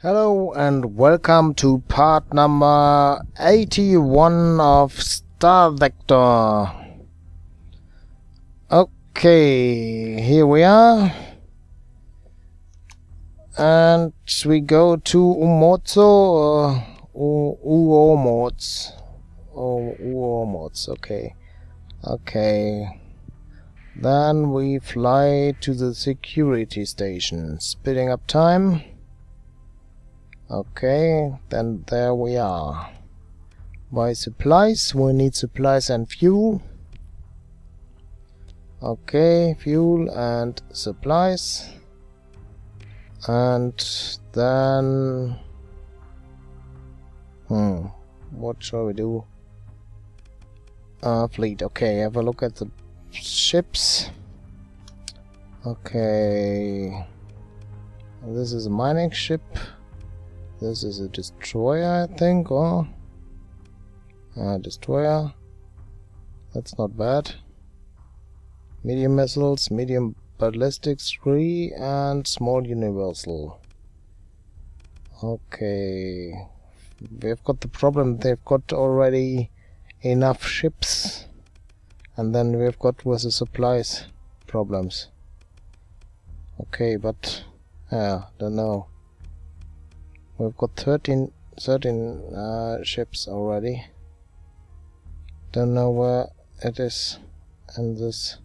Hello and welcome to part number 81 of Starsector. Okay, here we are. And we go to Umozo, uh, Uomoz. Oh, Uomoz, okay. Okay. Then we fly to the security station, speeding up time. Okay, then there we are. Buy supplies, we need supplies and fuel. Okay, fuel and supplies. And then... Hmm, what shall we do? Uh, fleet, okay, have a look at the ships. Okay. This is a mining ship. This is a destroyer, I think, or... Uh, destroyer. That's not bad. Medium missiles, medium ballistics 3, and small universal. Okay. We've got the problem, they've got already enough ships and then we've got with the supplies problems okay but yeah don't know we've got 13 13 uh, ships already don't know where it is in this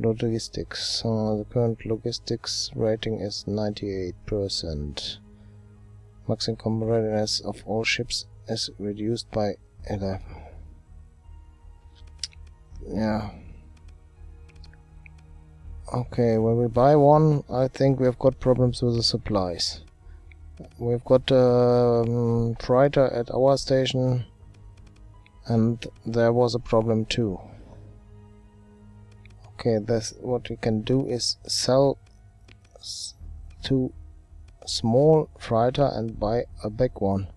logistics so the current logistics rating is 98 percent maximum readiness of all ships is reduced by 11 yeah. Okay, when we buy one, I think we've got problems with the supplies. We've got a um, freighter at our station, and there was a problem too. Okay, this what we can do is sell to small freighter and buy a big one.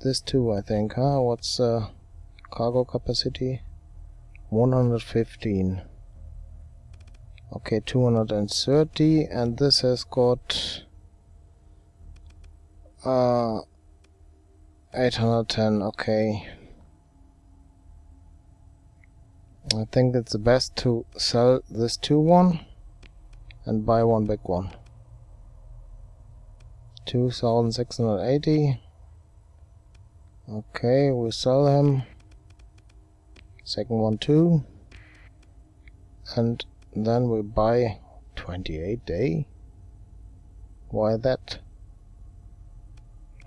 This too, I think, huh? What's uh, cargo capacity? 115 okay 230 and this has got uh 810 okay. I think it's the best to sell this two one and buy one big one. 2680 okay we sell him. Second one too and then we buy 28 day. Why that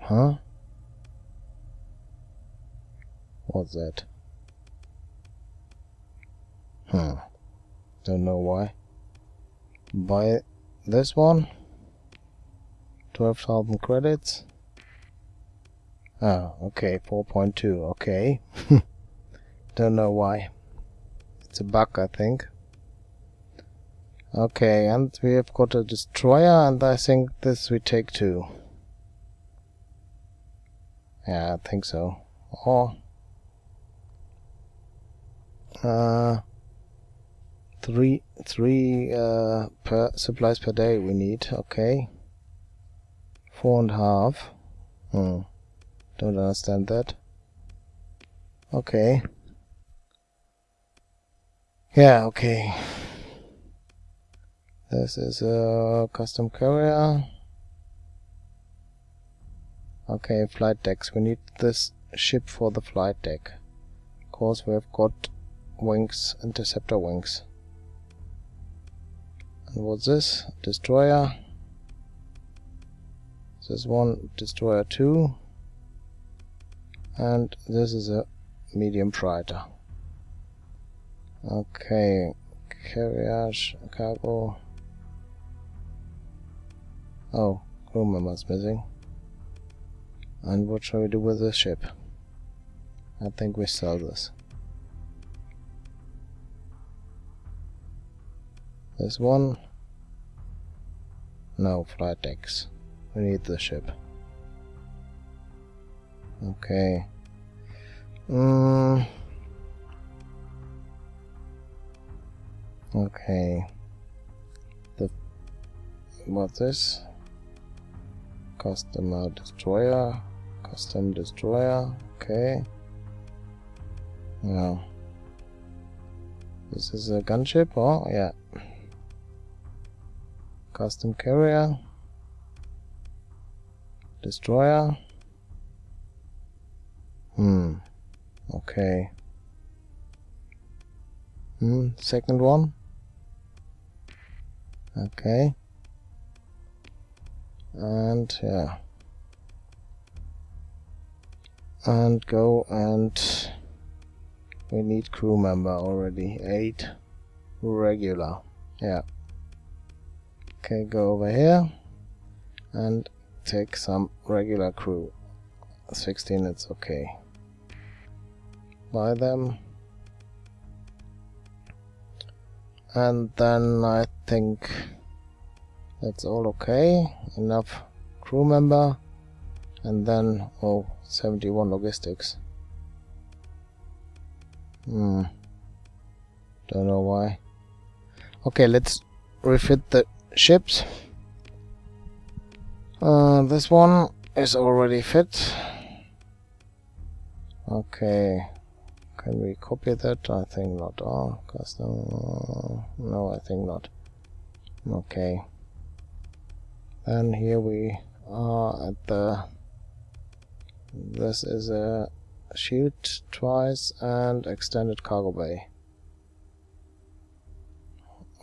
huh? What's that? Hmm don't know why. Buy this one? 12,000 credits? Oh okay 4.2 okay. Don't know why. It's a bug, I think. Okay, and we have got a destroyer, and I think this we take too. Yeah, I think so. Or uh, three three uh, per supplies per day we need. Okay, four and a half. Hmm. Don't understand that. Okay. Yeah, okay. This is a custom carrier. Okay, flight decks. We need this ship for the flight deck. Of course, we've got wings, interceptor wings. And what's this? Destroyer. This one, destroyer 2. And this is a medium freighter. Okay, carriage, cargo. Oh, crew members missing. And what shall we do with the ship? I think we sell this. This one. No, flight decks. We need the ship. Okay. Mm. Okay. The what's this? Customer destroyer. Custom destroyer. Okay. Yeah. This is a gunship. Oh, yeah. Custom carrier. Destroyer. Hmm. Okay. Hmm. Second one. Okay. And yeah. And go and we need crew member already. Eight regular. Yeah. Okay, go over here and take some regular crew. 16 it's okay. Buy them. And then I think that's all okay. Enough crew member. And then, oh, 71 logistics. Hmm. Don't know why. Okay, let's refit the ships. Uh, this one is already fit. Okay. Can we copy that? I think not. Oh, custom. No, I think not. Okay. Then here we are at the. This is a shield twice and extended cargo bay.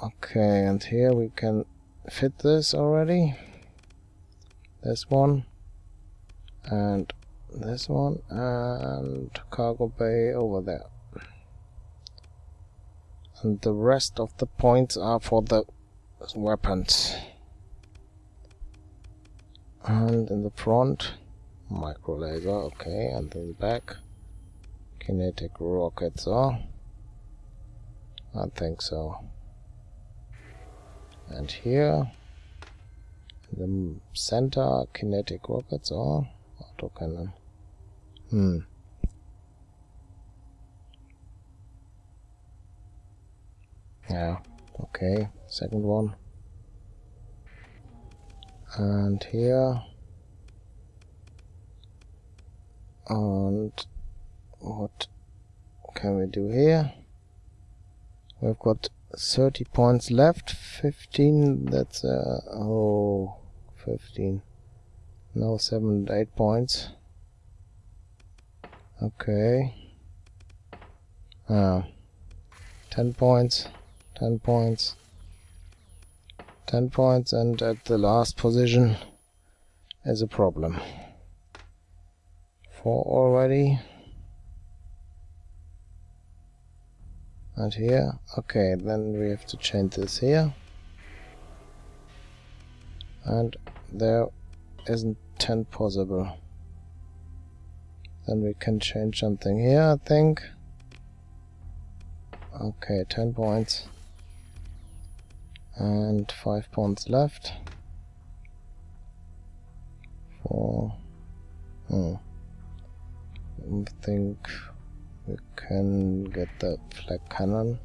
Okay, and here we can fit this already. This one and this one and cargo bay over there. And the rest of the points are for the weapons. And in the front micro laser, okay, and then back. Kinetic rockets are I think so. And here the center kinetic rockets are autocannon. Hmm. Yeah okay second one. And here and what can we do here? We've got 30 points left. 15 that's uh oh 15 no 7 8 points. Okay. Ah. 10 points 10 points 10 points and at the last position is a problem 4 already. And here. Okay then we have to change this here. And there isn't 10 possible. Then we can change something here I think. Okay 10 points. And 5 points left. 4 hmm. Think we can get the flak cannon.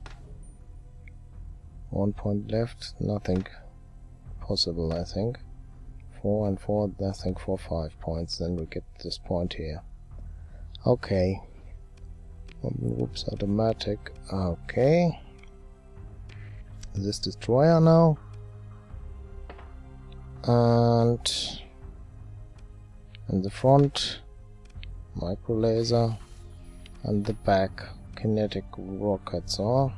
One point left nothing possible I think. Four and four I think for five points then we get this point here. Okay. Oops, automatic. Okay. This destroyer now. And in the front micro laser and the back kinetic rockets are.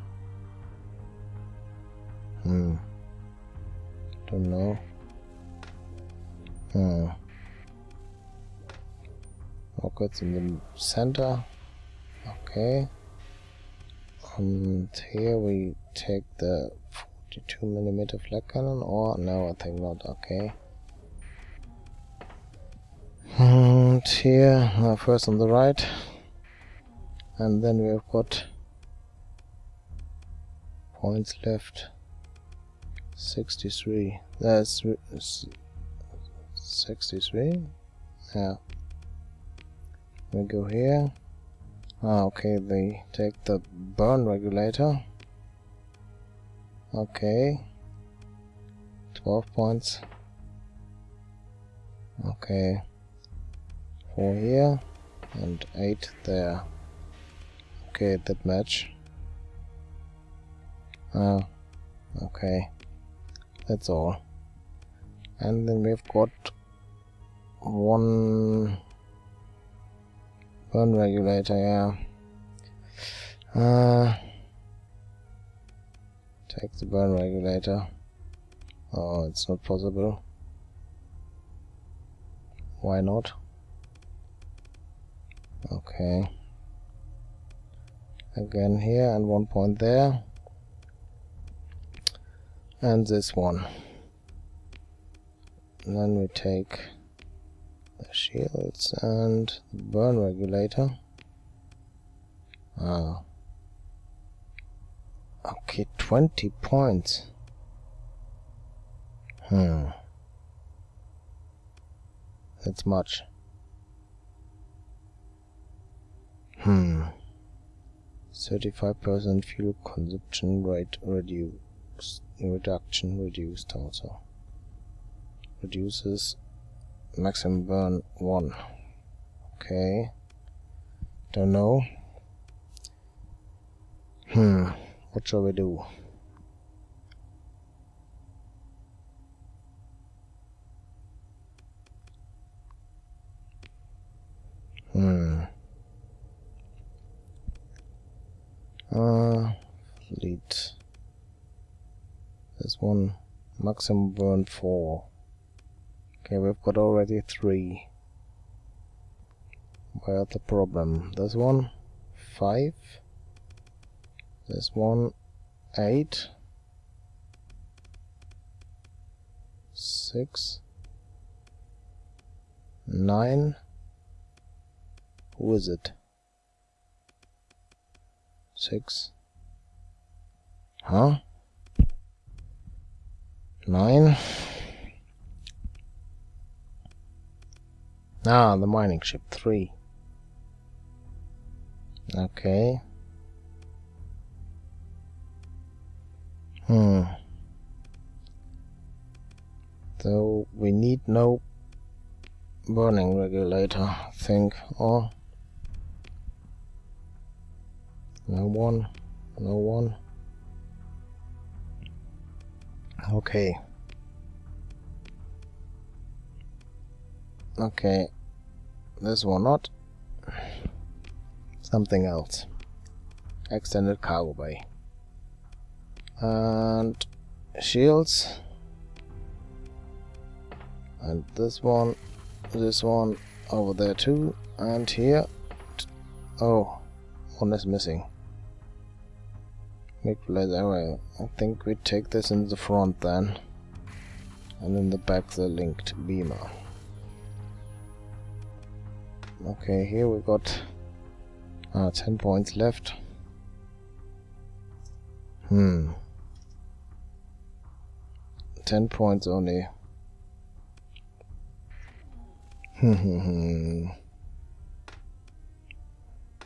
Hmm. Don't know. Hmm. Rockets in the center. Okay. And here we take the 42 millimeter flak cannon. Or no I think not. Okay and here uh, first on the right. And then we have got points left. 63 that's 63 yeah. We go here. Ah okay they take the burn regulator. Okay. 12 points. Okay. Four here and eight there. Okay, that match. Ah, okay. That's all. And then we've got one burn regulator, yeah. Uh, take the burn regulator. Oh, it's not possible. Why not? Okay. Again here and one point there. And this one. And then we take the shields and the burn regulator. Ah. Okay, 20 points. Hmm. That's much. Hmm. 35% fuel consumption rate reduced. Reduction reduced also. Reduces maximum burn 1. Okay. Don't know. Hmm. What shall we do? Hmm. Uh, fleet. There's one maximum burn four. Okay, we've got already three. Where the problem? There's one five. There's one eight. Six. Nine. Who is it? Six. Huh? Nine. Ah, the mining ship. Three. Okay. Hmm. So we need no burning regulator, I think, or no one, no one. Okay. Okay. This one not. Something else. Extended cargo bay. And shields. And this one, this one over there too. And here. Oh, one is missing. Make array. I think we take this in the front then. And in the back the linked beamer. Okay, here we got uh, 10 points left. Hmm. 10 points only. Hmm, hmm, hmm.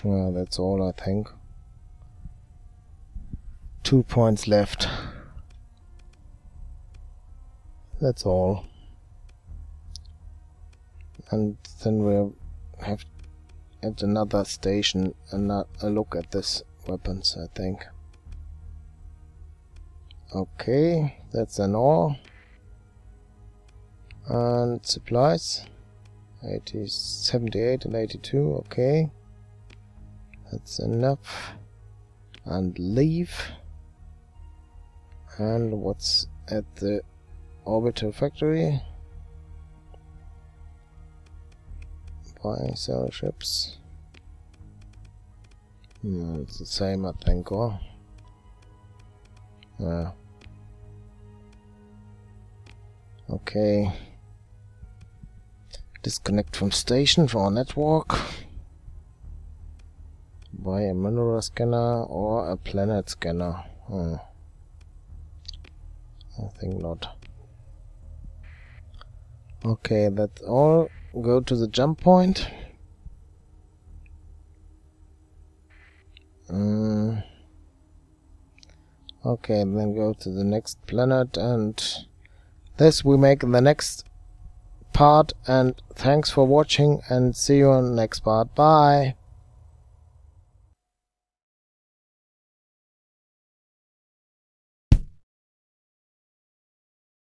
Well, that's all I think two points left. That's all. And then we'll have at another station and a look at this weapons, I think. Okay, that's an all. And supplies. 80, 78 and 82, okay. That's enough. And leave and what's at the orbital factory? Buying sell ships. Hmm, it's the same I think or? Yeah okay. Disconnect from station for network. Buy a mineral scanner or a planet scanner. Hmm. I think not. Okay, that's all. Go to the jump point. Mm. Okay, then go to the next planet and this we make in the next part and thanks for watching and see you on next part bye